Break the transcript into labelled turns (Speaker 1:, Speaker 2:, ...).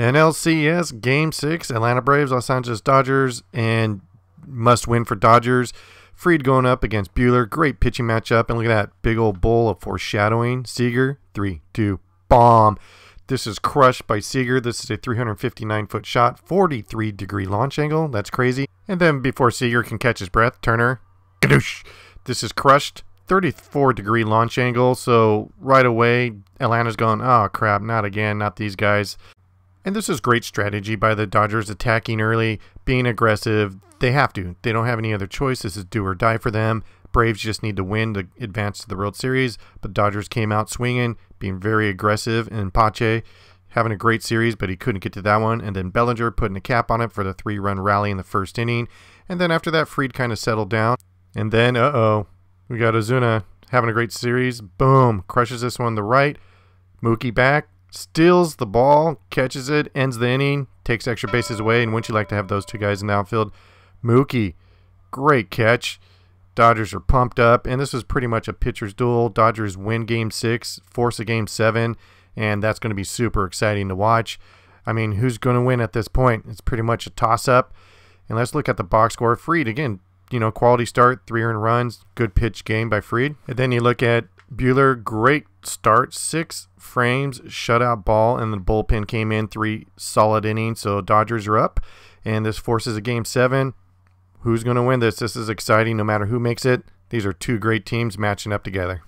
Speaker 1: NLCS Game 6, Atlanta Braves, Los Angeles Dodgers, and must win for Dodgers. Fried going up against Buehler. Great pitching matchup. And look at that big old bowl of foreshadowing. Seager, 3 2, bomb. This is crushed by Seager. This is a 359 foot shot, 43 degree launch angle. That's crazy. And then before Seager can catch his breath, Turner, gadoosh. This is crushed, 34 degree launch angle. So right away, Atlanta's going, oh crap, not again, not these guys. And this is great strategy by the Dodgers attacking early, being aggressive. They have to. They don't have any other choice. This is do or die for them. Braves just need to win to advance to the World Series, but Dodgers came out swinging, being very aggressive, and Pache having a great series, but he couldn't get to that one. And then Bellinger putting a cap on it for the three run rally in the first inning. And then after that, Fried kind of settled down. And then, uh oh, we got Ozuna having a great series. Boom, crushes this one to right. Mookie back, steals the ball, catches it, ends the inning, takes extra bases away. And wouldn't you like to have those two guys in the outfield? Mookie, great catch. Dodgers are pumped up, and this is pretty much a pitcher's duel. Dodgers win game six, force a game seven, and that's going to be super exciting to watch. I mean, who's going to win at this point? It's pretty much a toss up. And let's look at the box score. Fried, again, you know, quality start, three earned runs, good pitch game by Fried. And then you look at Buehler, great start, six frames, shutout ball, and the bullpen came in three solid innings. So Dodgers are up, and this forces a game seven. Who's going to win this? This is exciting no matter who makes it. These are two great teams matching up together.